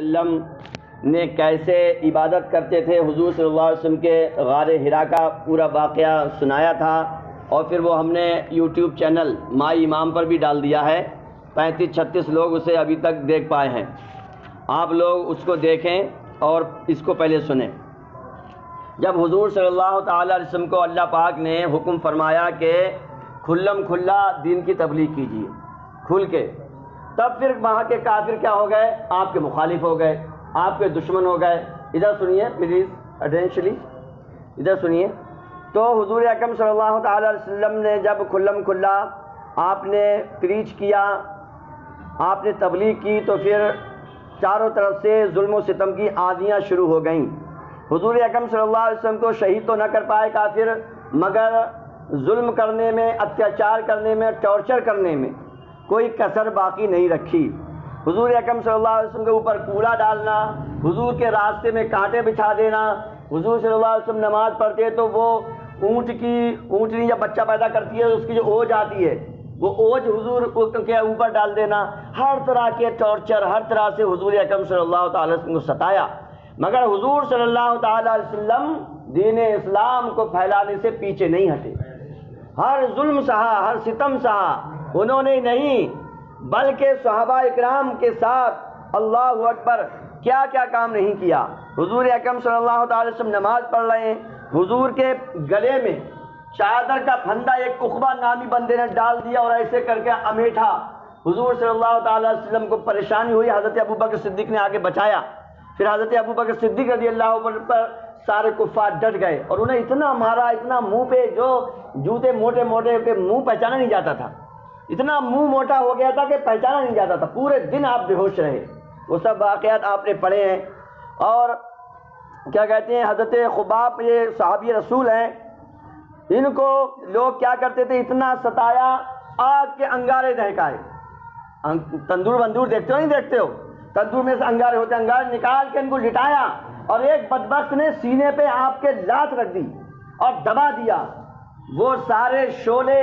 वसल्लम ने कैसे इबादत करते थे? हुजूर सल्लल्लाहु अलैहि वसल्लम के गार हिरा का पूरा वाक़ सुनाया था और फिर वो हमने यूट्यूब चैनल माई इमाम पर भी डाल दिया है। पैंतीस, छत्तीस लोग उसे अभी तक देख पाए हैं। आप लोग उसको देखें और इसको पहले सुने। जब हुजूर सल्लल्लाहु अलैहि वसल्लम को अल्लाह पाक ने हुक्म फरमाया कि खुल्लम खुल्ला, दीन की तबलीग कीजिए। खुल के तब फिर वहाँ के काफिर क्या हो गए? आपके मुखालिफ हो गए, आपके दुश्मन हो गए। इधर सुनिए प्लीज़ अटेंशली इधर सुनिए। तो हुजूर अकम सल्लल्लाहु ने जब खुल्लम खुल्ला, आपने प्रीच किया, आपने तबलीग की तो फिर चारों तरफ़ से जुल्म सितम की आदियाँ शुरू हो गईं। हजूर अकम वसल्लम को शहीद तो न कर पाए काफिर, मगर जुल्म करने में, अत्याचार करने में टॉर्चर करने में कोई कसर बाकी नहीं रखी। हुजूर अकम सल्लल्लाहु अलैहि वसल्लम के ऊपर कूड़ा डालना, हुजूर के रास्ते में कांटे बिछा देना, हुजूर सल्लल्लाहु अलैहि वसल्लम नमाज़ पढ़ते तो वो ऊँट की ऊँटनी जब बच्चा पैदा करती है, उसकी जो ओज आती है, वो ओज हुजूर के ऊपर डाल देना। हर तरह के टॉर्चर हर तरह से हुजूर अकम सल्लल्लाहु अलैहि वसल्लम को सताया। मगर हुजूर सल्लल्लाहु अलैहि वसल्लम दीन इस्लाम को फैलाने से पीछे नहीं हटे। हर जुल्म सहा, हर सितम सहा उन्होंने नहीं, बल्कि सहाबा इकराम के साथ अल्लाह अकबर क्या क्या काम नहीं किया। हुजूर अकरम सल्लल्लाहु अलैहि वसल्लम नमाज़ पढ़ रहे हैं, हुजूर के गले में चादर का फंदा, एक उखबा नामी बंदे ने डाल दिया और ऐसे करके अमेठा हुजूर सल्लल्लाहु अलैहि वसल्लम को परेशानी हुई, हज़रत अबू बकर सिद्दीक ने आगे बचाया। फिर हज़रत अबू बकर सिद्दीक रज़ी अल्लाह पर सारे कुफ़ार डट गए और उन्हें इतना मारा, इतना मुँह पे जो जूते मोटे मोटे के मुँह पहचाना नहीं जाता था। इतना मुँह मोटा हो गया था कि पहचाना नहीं जाता था। पूरे दिन आप बेहोश रहे। वो सब वाक़ात आपने पढ़े हैं। और क्या कहते हैं, हज़रत खुबाब ये साहबी रसूल हैं। इनको लोग क्या करते थे? इतना सताया, आग के अंगारे दहकाए। तंदूर बंदूर देखते हो? नहीं देखते हो? तंदूर में से अंगारे होते, अंगारे निकाल के इनको लिटाया और एक बदबक ने सीने पे आपके लात रख दी और दबा दिया। वो सारे शोले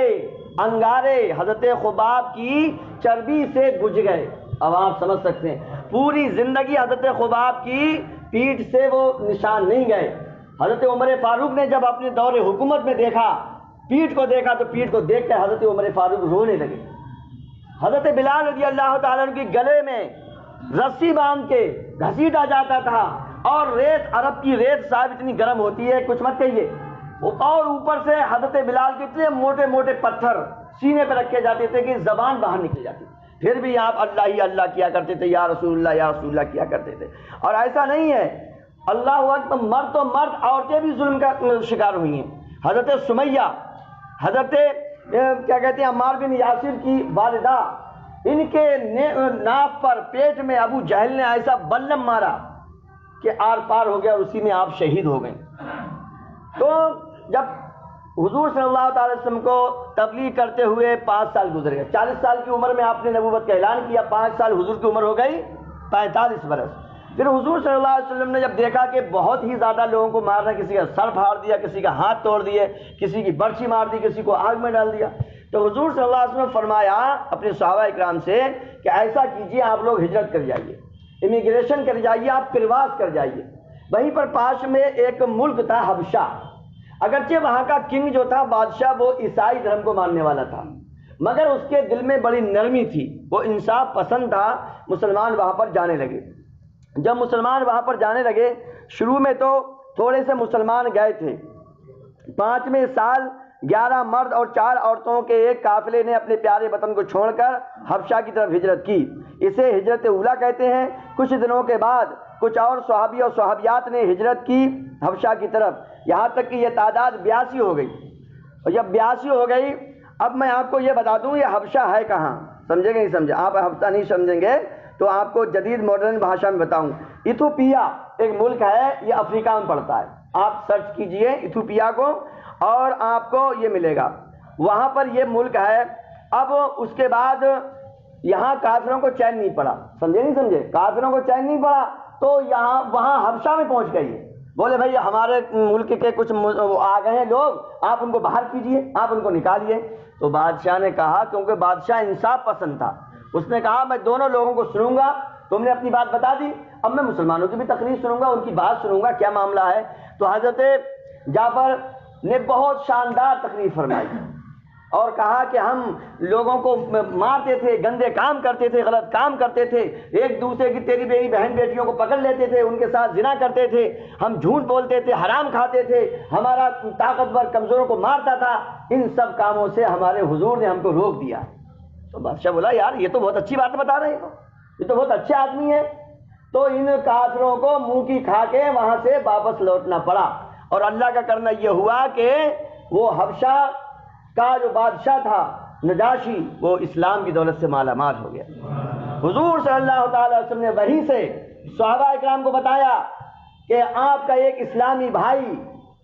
अंगारे हज़रत खुबाब की चर्बी से गुज गए। अब आप समझ सकते हैं, पूरी ज़िंदगी हज़रत खुबाब की पीठ से वो निशान नहीं गए। हज़रत उमर फारूक ने जब अपने दौरे हुकूमत में देखा, पीठ को देखा तो पीठ को देख कर हज़रत उमर फारूक रोने लगे। हज़रत बिलाल रज़ी अल्लाह की गले में रस्सी बाँध के घसीटा जाता था और रेत, अरब की रेत साहब इतनी गर्म होती है, कुछ मत कहिए। और ऊपर से हज़रत बिलाल के इतने मोटे मोटे पत्थर सीने पर रखे जाते थे कि जबान बाहर निकल जाती। फिर भी आप अल्लाह ही अल्लाह किया करते थे, या रसूल्ला या रसूल्ला किया करते थे। और ऐसा नहीं है, अल्लाह तो मर्द तो मर्द, औरतें भी जुल्म का शिकार हुई हैं। हज़रत सुमैया, हज़रत क्या कहते हैं, अम्मार बिन यासिर की वालदा, इनके नाप पर, पेट में अबू जहल ने ऐसा बल्लम मारा कि आर पार हो गया और उसी में आप शहीद हो गए। तो जब हुजूर सल्लल्लाहु अलैहि वसल्लम को तबलीग करते हुए पाँच साल गुजर गए। चालीस साल की उम्र में आपने नबूबत का ऐलान किया, पाँच साल हुजूर की उम्र हो गई, पैंतालीस बरस। फिर हुजूर सल्लल्लाहु अलैहि वसल्लम ने जब देखा कि बहुत ही ज़्यादा लोगों को मारना, किसी का सर फाड़ दिया, किसी का हाथ तोड़ दिए, किसी की बर्ची मार दी, किसी को आग में डाल दिया तो हुजूर सल्लल्लाहु अलैहि वसल्लम फरमाया अपने सहाबा इकराम से कि ऐसा कीजिए, आप लोग हिजरत कर जाइए, इमिग्रेशन कर जाइए, आप प्रवास कर जाइए। वहीं पर पास में एक मुल्क था हबशा। अगरचे वहाँ का किंग जो था, बादशाह, वो ईसाई धर्म को मानने वाला था। मगर उसके दिल में बड़ी नरमी थी। वो इंसाफ पसंद था, मुसलमान वहाँ पर जाने लगे। जब मुसलमान वहाँ पर जाने लगे, शुरू में तो थोड़े से मुसलमान गए थे। पाँचवें साल ग्यारह मर्द और चार औरतों के एक काफिले ने अपने प्यारे वतन को छोड़कर हफ्शा की तरफ़ हिजरत की। इसे हिजरत उला कहते हैं। कुछ दिनों के बाद कुछ और सहाबी और सहाबियात ने हिजरत की हफ्शा की तरफ़। यहाँ तक कि यह तादाद बयासी हो गई। और जब बयासी हो गई, अब मैं आपको ये बता दूँ, ये हफ्शा है कहाँ? समझेंगे नहीं समझे? आप हफ़्ता नहीं समझेंगे तो आपको जदीद मॉडर्न भाषा में बताऊँ। इथोपिया एक मुल्क है, ये अफ्रीका में पड़ता है। आप सर्च कीजिए इथोपिया को, और आपको ये मिलेगा। वहाँ पर ये मुल्क है। अब उसके बाद यहाँ काफिरों को चैन नहीं पड़ा। समझे नहीं समझे? काफिरों को चैन नहीं पड़ा। तो यहाँ, वहाँ हफ्शा में पहुँच गई बोले भाई हमारे मुल्क के कुछ आ गए हैं लोग, आप उनको बाहर कीजिए, आप उनको निकालिए। तो बादशाह ने कहा, क्योंकि बादशाह इंसाफ पसंद था। उसने कहा, मैं दोनों लोगों को सुनूँगा, तुमने अपनी बात बता दी, अब मैं मुसलमानों की भी तकरीर सुनूँगा, उनकी बात सुनूँगा, क्या मामला है? तो हज़रत जाफ़र ने बहुत शानदार तकरीर फरमाई। और कहा कि हम लोगों को मारते थे, गंदे काम करते थे, गलत काम करते थे। एक दूसरे की तेरी बेरी बहन बेटियों को पकड़ लेते थे, उनके साथ जिना करते थे। हम झूठ बोलते थे, हराम खाते थे। हमारा ताकतवर कमज़ोरों को मारता था। इन सब कामों से हमारे हुजूर ने हमको रोक दिया। तो बादशाह बोला, यार, ये तो बहुत अच्छी बात बता रहे हो। ये तो बहुत अच्छे आदमी है। तो इन काफिरों को मुँह की खा के वहाँ से वापस लौटना पड़ा। और अल्लाह का करना यह हुआ कि वो हफ्शा का जो बादशाह था, नजाशी, वो इस्लाम की दौलत से माला माल हो गया। हुजूर सल्लल्लाहु अलैहि वसल्लम ने वहीं से सहाबा इकराम को बताया कि आपका एक इस्लामी भाई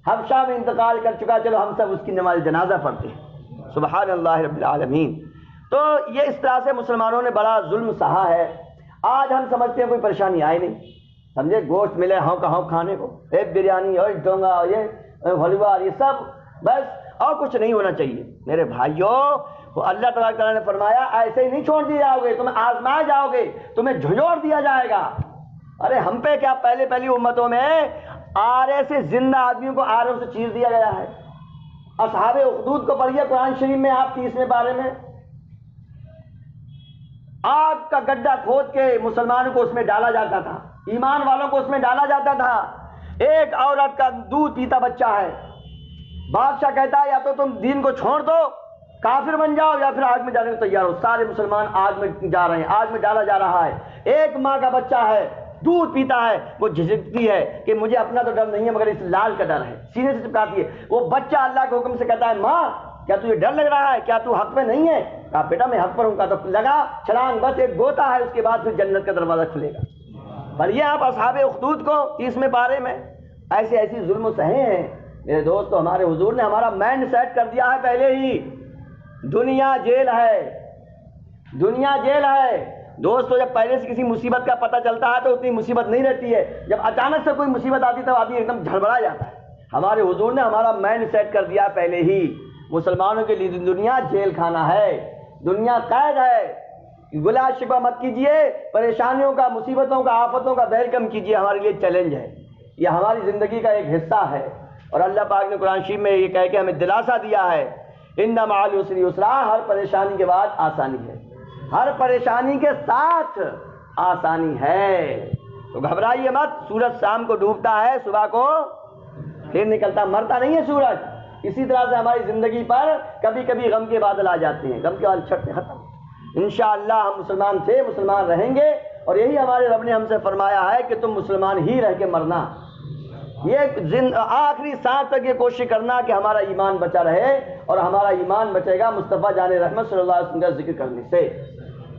हफ्शा में इंतकाल कर चुका चलो हम सब उसकी नमाज़ जनाजा पढ़ते हैं। सुबह आलमीन। तो ये इस तरह से मुसलमानों ने बड़ा जुल्म सहा है। आज हम समझते हैं कोई परेशानी आए नहीं। समझे? गोश्त मिले हाँ कहाँ खाने को? एक बिरयानी, और डोंगा ये हलवा ये सब। बस और कुछ नहीं होना चाहिए। मेरे भाइयों, वो अल्लाह तला ने फरमाया, ऐसे ही नहीं छोड़ दिए जाओगे, तुम्हें आजमाए जाओगे, तुम्हें झुझोड़ दिया जाएगा। अरे हम पे क्या पहले पहली उम्मतों में आरे से ज़िंदा आदमियों को आरों से चीर दिया गया है। असहाब उखदूद को पढ़िए, कुरान शरीफ में, आप तीसवें बारे में। आग का गड्ढा खोद के मुसलमानों को उसमें डाला जाता था। ईमान वालों को उसमें डाला जाता था। एक औरत का दूध पीता बच्चा है। बादशाह कहता है, या तो तुम दीन को छोड़ दो, काफिर बन जाओ, या फिर आग में जाने को तैयार हो। सारे मुसलमान आग में जा रहे हैं, आग में डाला जा रहा है। एक माँ का बच्चा है, दूध पीता है, वो झिझकती है कि मुझे अपना तो डर नहीं है, मगर इस लाल का डर है। सीने से चिपकाती है। वो बच्चा अल्लाह के हुक्म से कहता है, माँ, क्या तुझे डर लग रहा है? क्या तू हक में नहीं है? कहा, बेटा, मैं हक पर हूँ। तो लगा, छलांग, बस एक गोता है, उसके बाद फिर जन्नत का दरवाज़ा खुलेगा। पर ये आप असहाब उखदूद को तीसवें बारे में ऐसे ऐसी जुल्म सहे हैं मेरे दोस्तों, हमारे हुजूर ने हमारा माइंड सेट कर दिया है पहले ही। दुनिया जेल है। दुनिया जेल है। दोस्तों जब पहले से किसी मुसीबत का पता चलता है तो उतनी मुसीबत नहीं रहती है। जब अचानक से कोई मुसीबत आती है तो आदमी एकदम झड़बड़ा जाता है। हमारे हुजूर ने हमारा माइंड सेट कर दिया पहले ही। मुसलमानों के लिए दुनिया जेल खाना है। दुनिया कैद है। गुला शिकवा मत कीजिए। परेशानियों का, मुसीबतों का, आफतों का वेलकम कीजिए। हमारे लिए चैलेंज है। यह हमारी ज़िंदगी का एक हिस्सा है। और अल्लाह पाक ने कुरान शरीफ में ये कह के हमें दिलासा दिया है इन नमालसरी उसरा हर परेशानी के बाद आसानी है। हर परेशानी के साथ आसानी है। तो घबराइए मत, सूरज शाम को डूबता है, सुबह को फिर निकलता, मरता नहीं है सूरज। इसी तरह से हमारी ज़िंदगी पर कभी कभी गम के बादल आ जाते हैं, गम के बादल छटते खत्म। इन हम मुसलमान थे, मुसलमान रहेंगे, और यही हमारे रब ने हमसे फरमाया है कि तुम मुसलमान ही रह के मरना। ये आखिरी सांस तक ये कोशिश करना कि हमारा ईमान बचा रहे और हमारा ईमान बचेगा मुस्तफ़ा जान रहमत सल्लल्लाहु अलैहि वसल्लम का ज़िक्र करने से।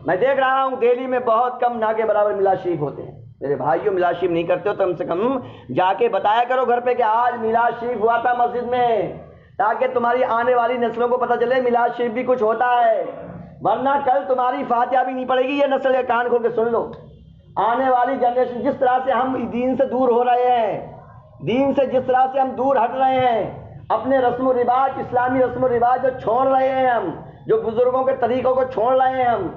मैं देख रहा हूँ दिल्ली में बहुत कम ना के बराबर मिला शरीफ होते हैं। मेरे भाइयों मिला शरीफ नहीं करते हो तो कम से कम जाके बताया करो घर पे कि आज मिलाद शरीफ हुआ था मस्जिद में, ताकि तुम्हारी आने वाली नस्लों को पता चले मिलाद शरीफ भी कुछ होता है। वरना कल तुम्हारी फातिहा भी नहीं पड़ेगी ये नस्ल कान खोल के सुन लो। आने वाली जनरेशन जिस तरह से हम दीन से दूर हो रहे हैं दीन से जिस तरह से हम दूर हट रहे हैं, अपने रस्म रिवाज, इस्लामी रस्म रिवाज जो छोड़ रहे हैं हम, जो बुज़ुर्गों के तरीकों को छोड़ रहे हैं हम,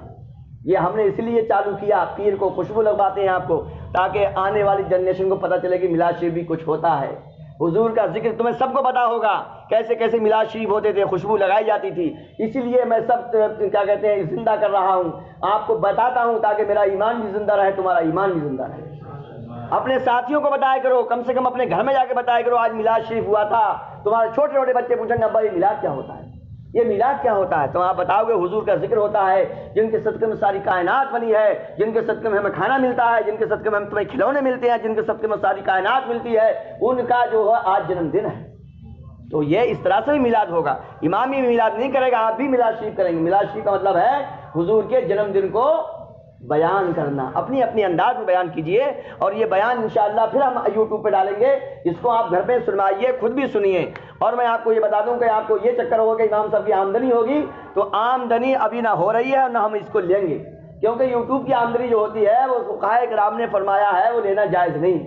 ये हमने इसलिए चालू किया, पीर को खुशबू लगवाते हैं आपको, ताकि आने वाली जनरेशन को पता चले कि मिलाद शरीफ भी कुछ होता है। हुजूर का ज़िक्र तुम्हें सबको पता होगा, कैसे कैसे मिलाद शरीफ होते थे, खुशबू लगाई जाती थी। इसीलिए मैं सब, क्या कहते हैं, ज़िंदा कर रहा हूँ। आपको बताता हूँ ताकि मेरा ईमान भी ज़िंदा रहे, तुम्हारा ईमान भी ज़िंदा रहे। अपने साथियों को बताया करो, कम से कम अपने घर में जाके बताया करो, आज मिलाद शरीफ हुआ था, तुम्हारे छोटे छोटे बच्चे पूछेंगे, अब्बा, ये मिलाद क्या होता है? ये मिलाद क्या होता है? तो आप बताओगे, हुजूर का ज़िक्र होता है, जिनके सदक़े में सारी कायनात बनी है, जिनके सदक़े में हमें खाना मिलता है, जिनके सदक़े में हम तुम्हें खिलौने मिलते हैं, जिनके सदक़े में सारी कायनात मिलती है, उनका जो है आज जन्मदिन है। तो ये इस तरह से भी मिलाद होगा। इमामी मिलाद नहीं करेगा, आप भी मिलाद शरीफ करेंगे। मिलाद शरीफ का मतलब है, हुजूर के जन्मदिन को बयान करना। अपनी अपनी अंदाज में बयान कीजिए और ये बयान इंशाल्लाह फिर हम यूट्यूब पे डालेंगे। इसको आप घर पे सुनवाइए, खुद भी सुनिए। और मैं आपको ये बता दूँ कि आपको ये चक्कर होगा कि इमाम साहब की आमदनी होगी तो आमदनी अभी ना हो रही है और ना हम इसको लेंगे। क्योंकि यूट्यूब की आमदनी जो होती है, वो फ़ुकाए कराम ने फरमाया है, वो लेना जायज़ नहीं।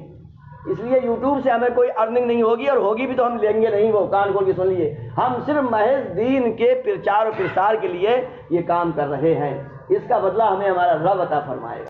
इसलिए यूट्यूब से हमें कोई अर्निंग नहीं होगी और होगी भी तो हम लेंगे नहीं, वो कान खोल के सुन लिए हम सिर्फ़ महज दीन के प्रचार और प्रसार के लिए ये काम कर रहे हैं। इसका बदला हमें हमारा रब अता फरमाएगा।